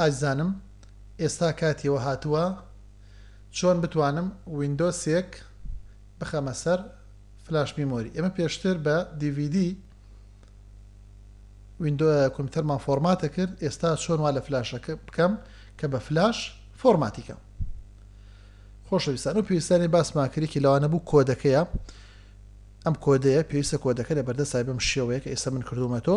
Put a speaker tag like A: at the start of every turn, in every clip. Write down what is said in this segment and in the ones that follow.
A: ئازیزانم ئێستا کاتی ئەوە هاتووە چۆن بتوانم ویندۆسێک بخەمە سەر فلاش میمۆری ئێمە پێشتر بە dvd ویندۆ کۆمپیوتەرمان فۆرماتە کرد ئێستا چۆن وا لە فلاشەکە بکەم کە بە فلاش فۆرماتی کەم خۆشەویستان و پێویستانی باسمان کریکی لەوانە بوو کۆدەکەیە ئەم کۆدەیە پێویستە کۆدەکە لە بەردەسای بەم شێوەیە کە ئێستا من کردومەتۆ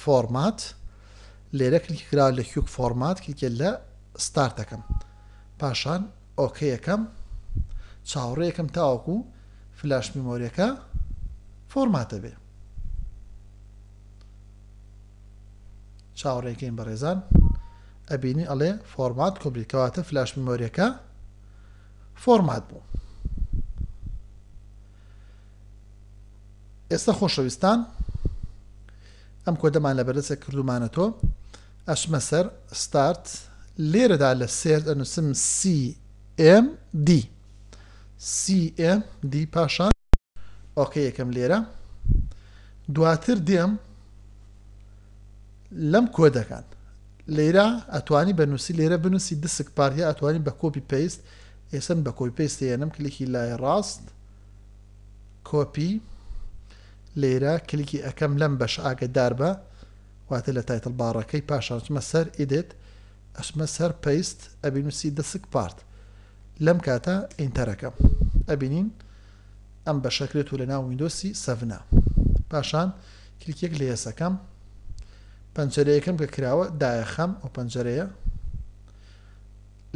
A: فۆڕمات، لێرە کلکی کراوە لە کیوک فۆڕمات کلکێ لە ستارت ئەکەم پاشان ئۆکەی ئەکەم چاوەڕێ ئەکەم تاوەکو فلاش میمۆریەکە فۆڕمات ئەبێ چاوەڕێکەین بەڕێزان ئەبینی ئەڵێ فۆڕمات کۆبری کەواتە فلاش میمۆریەکە فۆڕمات بوو ئێستا خۆشەویستان ئەم کۆدەمان لەبەردەسە کردومانەتۆ ئەچمە سەر ستارت لێرەدا لە سێرد ئەنووسم CMD CMD پاشان ئۆکە یەکەم لێرە دواتر دێم لەم کۆدەکان لێرە ئەتوانی بە نووسی لێرە بنووسی دسک پارتیا ئەتوانی بە کۆپی پێست ئێسن بە کۆپی پەیست دەیەنم کلیکی لای ڕاست کۆپی لێرە کلیکی ئەکەم لەم بەشە ئاگەداربە واتە لە تایتڵ باڕەکەی پاشان ئەچمە سەر ئیدێت ئەچمە سەر پەیست ئەبینم سی دەسک پارت لەم کاتە ئینتەرەکەم ئەبینین ئەم بەشەکرێت و لە ناو وینندۆسی سەڤنا پاشان کلیکێک لە یەسەکەم پەنجەرەیەکەم کە کراوە دایەخەم ئەو پەنجەرەیە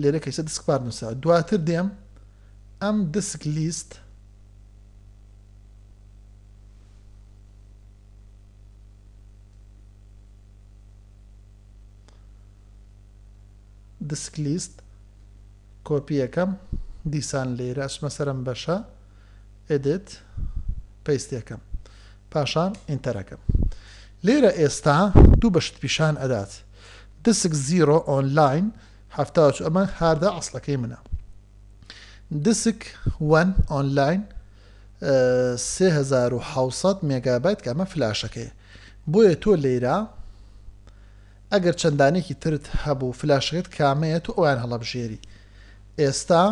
A: لێرە کەیسە دسک پار نوسا دواتر دێم ئەم دسک لیست دسک لیست کۆپیەکەم دیسان لێرە ئەچمە سەرم بەشە ئێدت پەیستەکەم پاشان ئینتەرەکەم لێرە ئێستا دوو بەشت پیشان ئەدات دسک زیرۆ ئۆنلاین حەفتا و چوار ئەمە هاردە ئەسڵەکەی منە دسک وەن ئۆنلاین سێ هەزار و حەوت سەد مێگابایت کە ئەمە فلاشەکەی بۆیە تۆ لێرە ئەگەر چەندانێکی ترت هەبوو فلاشەکەت کامەیە تۆ ئەویان هەڵەبژێری ئێستا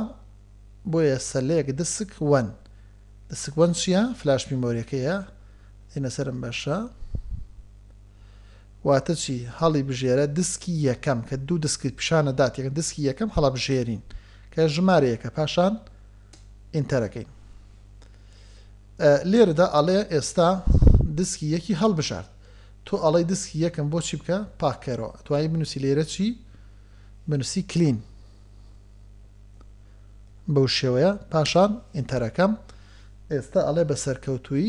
A: بۆیە سەلێک دسک وەن دسک وەن چییە فلاش میمۆریەکەیە دێنە سەرم باشە واتە چی هەڵی بژێرە دسکی یەکەم کە دوو دسکت پیشان ئەدات یەکەم دسکی یەکەم هەڵەبژێرین کە ژمارەیەکە پاشان ئینتەر ئەکەین لێرەدا ئەڵێ ئێستا دسکی یەکی هەڵبژارد تۆ ئەڵەی دسکی یەکەم بۆ چی بکە پاکەرەوە توای بنووسی لێرە چی بنووسی کلین بەو شێوەیە پاشان ئینتەرەکەم ئێستا ئەڵێ بە سەرکەوتووی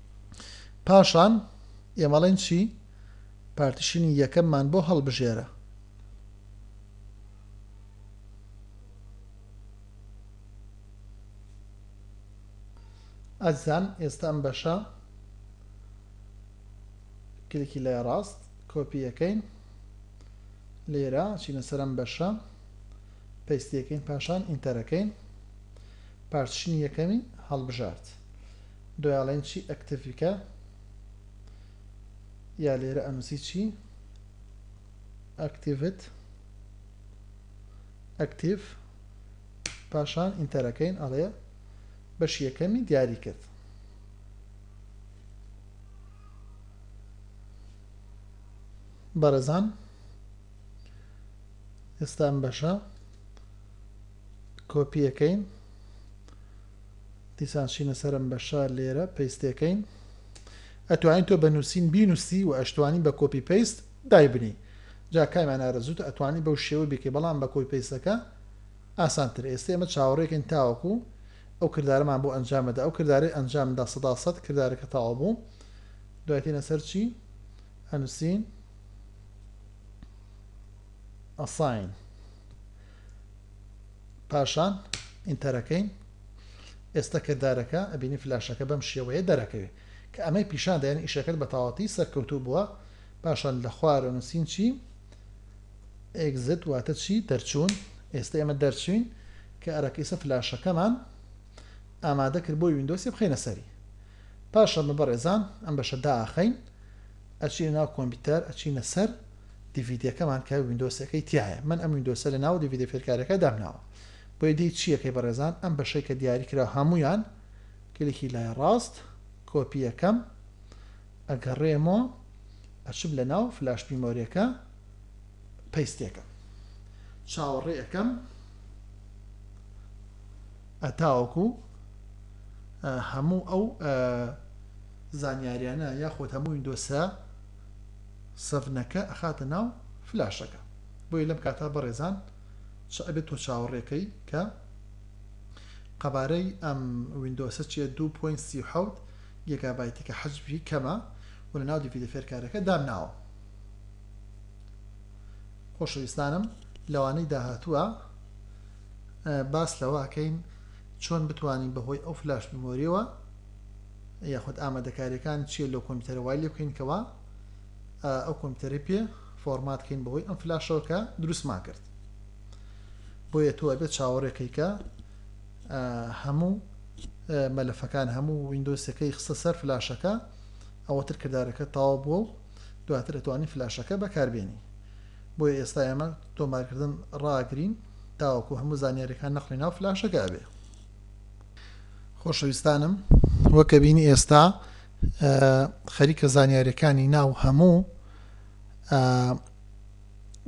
A: پاشان ئێمەڵێین چی؟ پارتیشنی یەکەممان بۆ هەڵبژێرە. ئەزیزان ئێستا ئەم بەشە کلکی لای ڕاست کۆپیەکەین لێرە چینە سەرم بەشە پێستیەکەین پاشان ئینتەرەکەین پارچشنی یەکەمی هەڵبژارد دویاڵین چی ئەکتیڤ بیکە یا لێرە ئەنوسی چی ئەکتیڤت ئەکتیڤ پاشان ئینتەرەکەین ئەڵێ بەش یەکەمی دیاری کرد بەڕێزان ئێستان بەشە کۆپیەکەین دیسان شینە سەرم بە شا لێرە پەیستێکەین ئەتوانی تۆ بە نوسین بینوسی وە ئەشتوانی بە کۆپی پەیست دایبنی جا کامیان ئارەزوتە ئەتوانی بەو شێوە بیکەی بەڵام بە کۆپی پەیستەکە ئاسان ترە ئێستا ئێمە چاوەڕێکەین تاوەکو ئەو کردارەمان بۆ ئەنجام بدا ئەو کردارەی ئەنجام دا سەدا سەد کردارەکە تەواو بوو دوای تینە سەر چی ئەنوسین assign پاشان ئینتەرەکەین ئێستا کردارەکە ئەبینی فلاشەکە بەم شێوەیە دەرەکەوێت کە ئەمەی پیشان دەیان ئیشەکەت بە تاواتی سەرکەوتوو بووە پاشان لە خوارە نووسین چی ئێگزت واتە چی دەرچوون ئێستا ئێمە دەرچوین کە ئەرەکەیسە فلاشەکەمان ئامادە کرد بۆی وینندۆسی بخینە سەری پاشە بە بەڕێزان ئەم بەشە داخین ئەچینە ناو کۆمپیوتەر ئەچینە سەر دیڤیدیەکەمان کە ویندۆسەکەی تیایە من ئەم ویندۆسە لە ناو دیڤیدە فێرکاریەکە دامناوە بۆیە دێی چیەکەی بەڕێزان ئەم بەشەی کە دیاری کرا هەموویان کلیکی لای ڕاست کۆپی یەکەم ئەگەڕێمۆ ئەچم لە ناو فلاش میمۆریەکە پەیستێکەم چاوەڕێ ئەکەم ئەتاوەکو هەموو ئەو زانیاریانە یاخود هەموو ویندۆسە سەڤنەکە ئەخاتە ناو فلاشەکە بۆیە لەم کاتە بەڕێزان چ ئەبێت تۆ چاوەڕێکەی کە قەبارەی ئەم ویندۆسە چیە 2.37 گێگابایتی کە حەجبی کەمە و لە ناو دیڤیدە فێرکارەکە دام ناوە خۆشەویستانم لەوانەی داهاتووە باس لەوە ئەکەین چۆن بتوانین بەهۆی ئەو فلاش میمۆریەوە یاخود ئامادەکاریەکان چیە لەو کۆمپیوتەرە وای لێ بکەین کەوا ئەو کۆمپیوتەرەی پێ فۆرمات کەین بەهۆی ئەم فلاشەوە کە دروستمان کرد بۆیە تۆ ئەبێت چاوەڕێکەیکە هەموو مەلەفەکان هەموو وینندۆسەکەی خستە سەر فلاشەکە ئەوەتر کردارەکە تاوا بووە و دواتر ئەتوانی فلاشەکە بەکاربیێنی بۆ ئێستا ئێمە تۆمارکردن ڕاگرین تاوەکو هەموو زانیاریەکان نەخڵی ناو فلاشەکە ئەبێ خۆشەویستانم وەک ئەبینی ئێستا خەریکە زانیاریەکانی ناو هەموو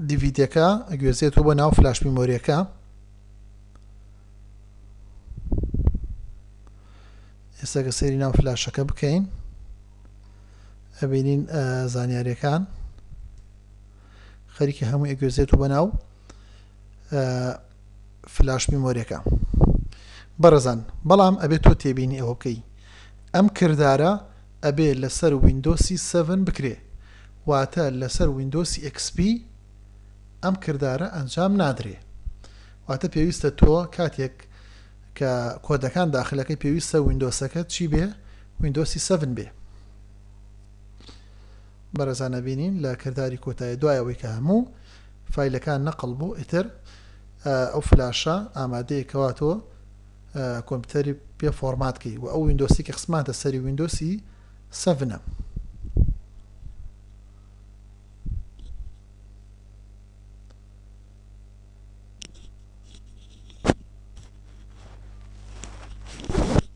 A: دیڤیدەکە ئەگوێزێتەوە بۆ ناو فلاش میمۆریەکە ئێستاگە سەیری ناو فلاشەکە بکەین ئەبینین زانیاریەکان خەریکە هەموو ئەگوێزێت و بەناو فلاش میمۆریەکە بەڕێزان بەڵام ئەبێ تۆ تێبینی ئەوە بکەی ئەم کردارە ئەبێ لەسەر ویندۆسی سڤن بکرێ واتە لەسەر ویندۆسی ئێکس پی ئەم کردارە ئەنجام نادرێ واتە پێویستە تۆ کاتێک کە کۆدەکان داخلەکەی پێویستە وینندۆسەکە چی بێ وینندۆسی 7 بێ بەرەزانە بینین لە کردداری کۆتایە دوایەوەی کە هەموو فایلەکان نەقڵ بوو ئیتر ئەو فلاشە ئامادەیە کەوا تۆ کۆمپیوتەری پێ فۆرمات کەی و ئەو ویندۆسی کە خسمانتە سەری ویندۆسی سەڤنە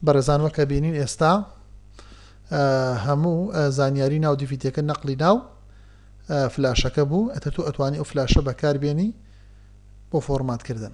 A: بەڕێزان وەکە بینین ئێستا هەموو زانیاری ناو دیفیتەکە نەقلی ناو فلاشەکە بوو ئەتە تۆ ئەتوانی ئەو فلاشە بەکار بێنی بۆ فۆڕمات کردن.